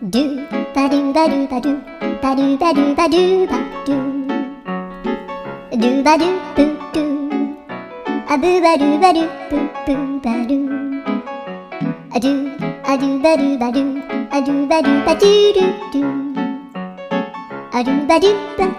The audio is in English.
Do ba do ba do ba do ba do ba do ba do ba do do ba do boo do a boo ba do ba do boo boo ba do a do a do ba do ba do a do ba do ba do do do a do ba do ba